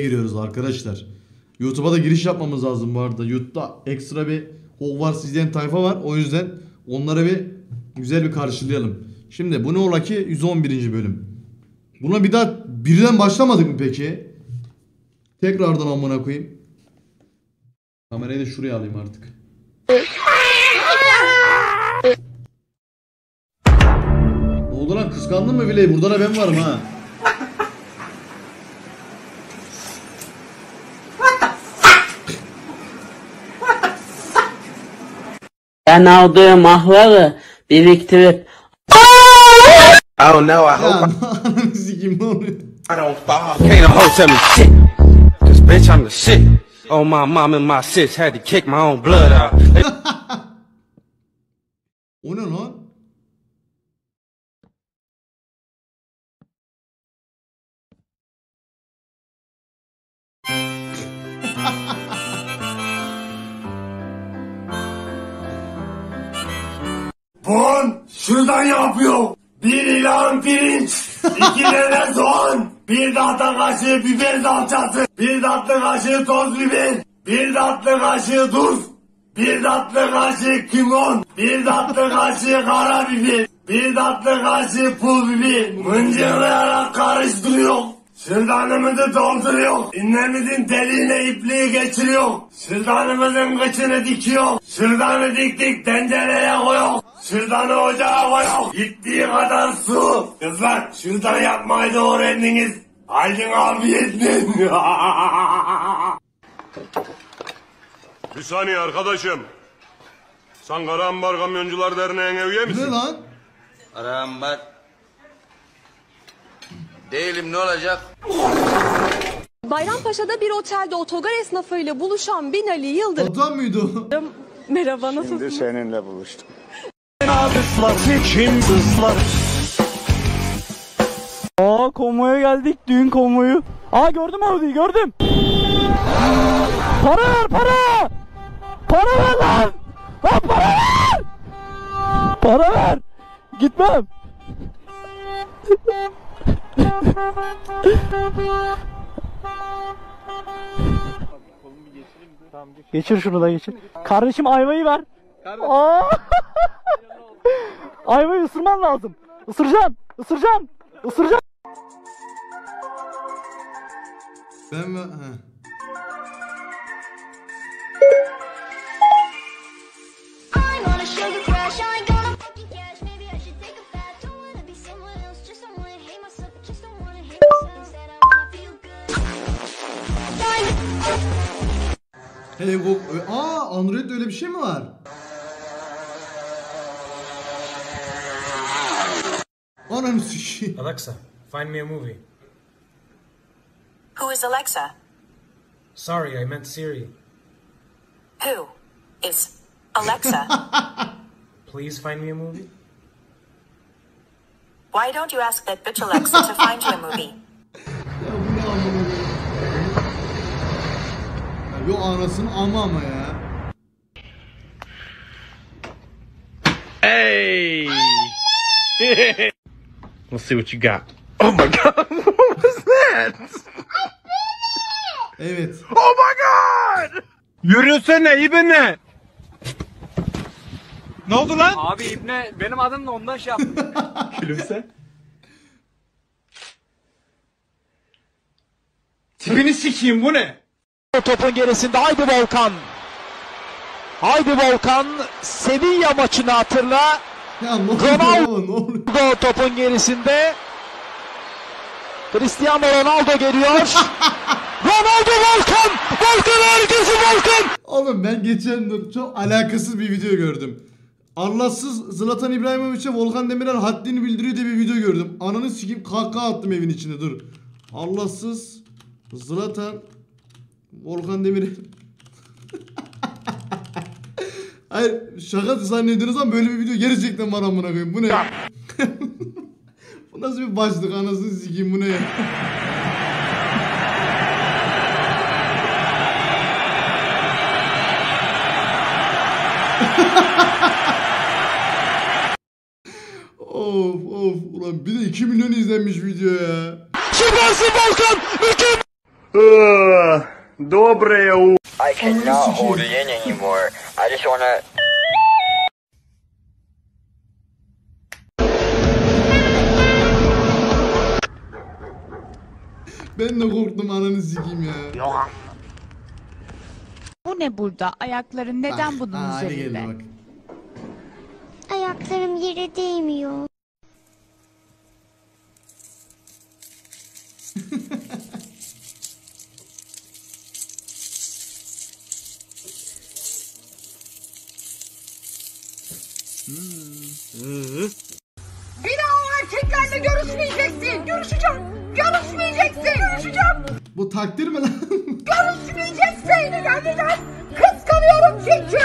giriyoruz arkadaşlar. YouTube'a da giriş yapmamız lazım bu arada. YouTube'da ekstra bir Hogwarts izleyen tayfa var. O yüzden onlara bir güzel bir karşılayalım. Şimdi bu ne ola ki 111. bölüm. Buna bir daha birden başlamadık mı peki? Tekrardan amına koyayım. Kamerayı da şuraya alayım artık. ne oldu lan kıskandın mı bile? Burada da ben varım ha. Ben aldığım ahları biriktirip I don't know. I hope ne oluyor? I don't fall. Can't a hoe tell me shit. Cause bitch, I'm the shit. Oh, my mom and my sis had to kick my own blood out. O ne lan? Şuradan yapıyor. Bir ilan pirinç, iki tane soğan, bir tatlı kaşığı biber salçası, bir tatlı kaşığı toz biber, bir tatlı kaşığı tuz, bir tatlı kaşığı kimon, bir tatlı kaşığı karabiber, bir tatlı kaşığı pul biber, mıncıklayarak karıştırıyor. Şırdanımızı dolduruyor. İnnemizin deliğine ipliği geçiriyor. Şırdanımızın kıçını dikiyor. Şırdanı diktik tencereye koyuyor. Şırdanı ocağa koyuyor. Gittiği kadar su. Kızlar şırdan yapmayı da öğrendiniz. Aydın afiyetle. Bir saniye arkadaşım. Sen Karahambar Kamyoncular Derneği'ne üye Bu ne misin? lan? Arambar. Değilim ne olacak? Bayrampaşa'da bir otelde otogar esnafıyla buluşan Binali Yıldırım. Adam mıydı o? Merhaba nasılsınız? seninle buluştum. Aa konvoya geldik düğün konvoyu. Aa gördüm orayı gördüm. Para ver para. Para ver lan. Lan para ver. Para ver. Gitmem. Geçir şunu da geçir. Kardeşim ayvayı ver. Aa! ayvayı ısırman lazım. Isıracaksın. Isıracaksın. Isıracaksın. Ben ve... He. Hey Go... Aa Android'de öyle bir şey mi var? Ananı sikeyim. Alexa, find me a movie. Who is Alexa? Sorry, I meant Siri. Who is Alexa? Please find me a movie. Why don't you ask that bitch Alexa to find you a movie? Yo anasını ama ama ya. Hey! Let's see what you got. Oh my god, what was that? Evet. Oh my god! Yürüsene ibne! Ne oldu lan? Abi İbne benim adım da ondan şey yaptım. Gülümse. Tipini sikeyim bu ne? Topun gerisinde haydi Volkan. Haydi Volkan Sevilla maçını hatırla. Ya Ronaldo. topun gerisinde. Cristiano Ronaldo geliyor. Ronaldo Volkan! Volkan herkesi Volkan! Oğlum ben geçen çok alakasız bir video gördüm. Allahsız Zlatan İbrahimovic'e Volkan Demirel haddini bildiriyor diye bir video gördüm. Ananı sikeyim kahkaha attım evin içinde dur. Allahsız Zlatan Volkan Demirel Hayır şaka zannediyorsunuz ama böyle bir video gerçekten var amına koyayım. Bu ne? bu nasıl bir başlık anasını sikeyim bu ne ya? of of ulan bir de 2 milyon izlenmiş video ya. Süpersin Volkan! Mükemmel! Доброе утро. I cannot hold it in anymore. I just wanna. Ben de korktum ananı sikeyim ya. Bu ne burada? Ayakların neden bunun Ha, hadi üzerinde? geldi bak. Ayaklarım yere değmiyor. Bir daha o erkeklerle görüşmeyeceksin. Görüşeceğim. Görüşmeyeceksin. Görüşeceğim. Bu takdir mi lan? Görüşmeyeceksin. Neden? Kıskanıyorum çünkü.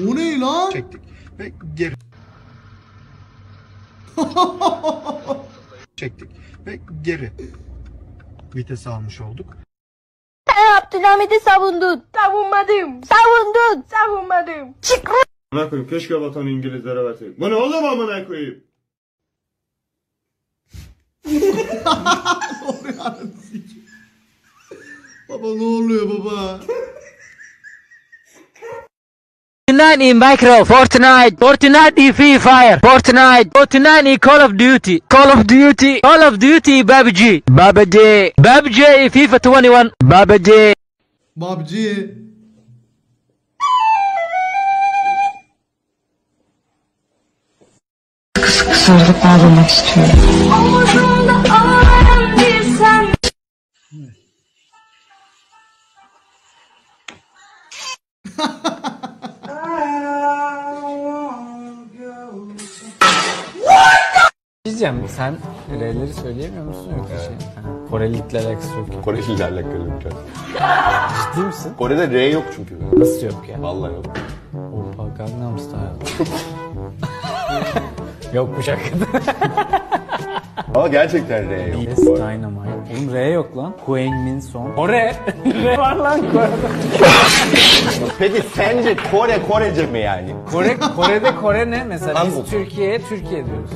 O ne lan? Çektik ve geri. Çektik ve geri. Vites almış olduk. Abdülhamit'i savundun. Savunmadım. Savundun. Savunmadım. Çık. Amına koyayım keşke vatanı İngilizlere verseydik. Bu ne oğlum amına koyayım? Oraya. Baba ne oluyor baba? Fortnite in Minecraft, Fortnite, Fortnite in Free Fire, Fortnite, Fortnite in Call of Duty, Call of Duty, Call of Duty PUBG, PUBG, PUBG in FIFA 21, PUBG. Babci. Kısırlık bağlamak istiyorum. Omuzumda ağlayan Diyeceğim sen R'leri söyleyemiyor musun yoksa şey? Ha, Korelilikle alakası yok. Koreliyle alakalı yok. Ciddi misin? Kore'de R yok çünkü. Nasıl yok ya? Vallahi yok. Opa Gangnam Style. Yokmuş hakikaten. Ama gerçekten R yok. Yes Dynamite. Oğlum R yok lan. Hwang Min Song. Kore. R var lan Kore'de. Peki sence Kore Korece mi yani? Kore, Kore'de Kore ne? Mesela biz Türkiye'ye Türkiye diyoruz.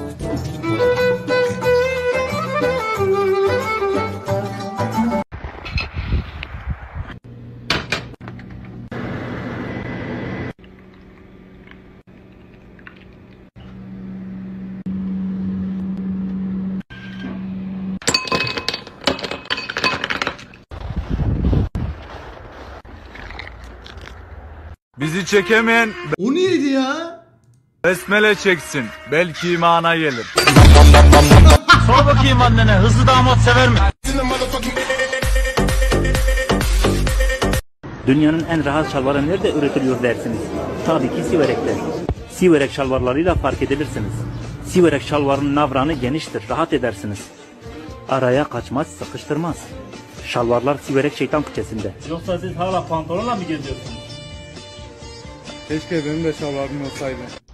Bizi çekemeyen O neydi ya? Besmele çeksin. Belki imana gelir. Sor bakayım annene hızlı damat sever mi? Dünyanın en rahat şalvarı nerede üretiliyor dersiniz? Tabii ki Siverek'te. Siverek şalvarlarıyla fark edilirsiniz. Siverek şalvarının navranı geniştir, rahat edersiniz. Araya kaçmaz, sıkıştırmaz. Şalvarlar Siverek şeytan fıçesinde. Yoksa siz hala pantolonla mı geziyorsunuz? Keşke benim de şalvarım olsaydı.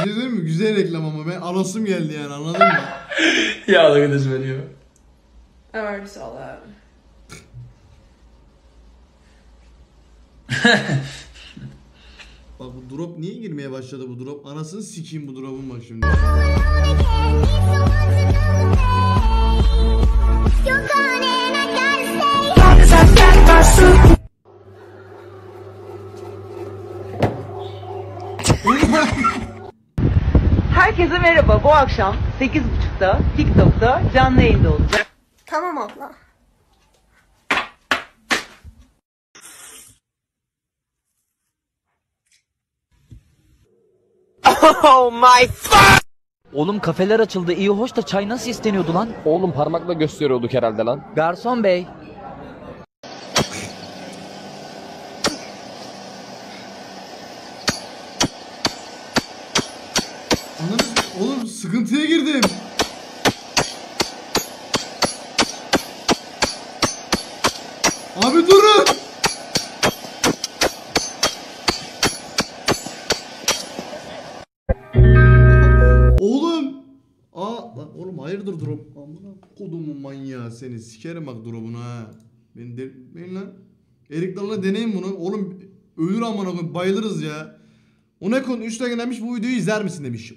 Bir şey söyleyeyim mi? Güzel reklam ama ben alasım geldi yani anladın mı? Yeah, look at this video. I already saw that. Bak bu drop niye girmeye başladı bu drop? Anasını sikeyim bu drop'un bak şimdi. Merhaba. Bu akşam 8.30'da TikTok'ta canlı yayında olacak. Tamam abla. Oh my fuck! Oğlum kafeler açıldı. İyi hoş da çay nasıl isteniyordu lan? Oğlum parmakla gösteriyorduk herhalde lan. Garson bey. Sıkıntıya girdim. Abi durun. Oğlum. Aa lan oğlum hayırdır drop. Amına kodumun manyağı seni. Sikerim bak drop'unu ha. Ben de ben lan. Erik Dalı'na deneyin bunu. Oğlum ölür amına koyayım bayılırız ya. O ne konu 3 gelmiş bu videoyu izler misin demiş.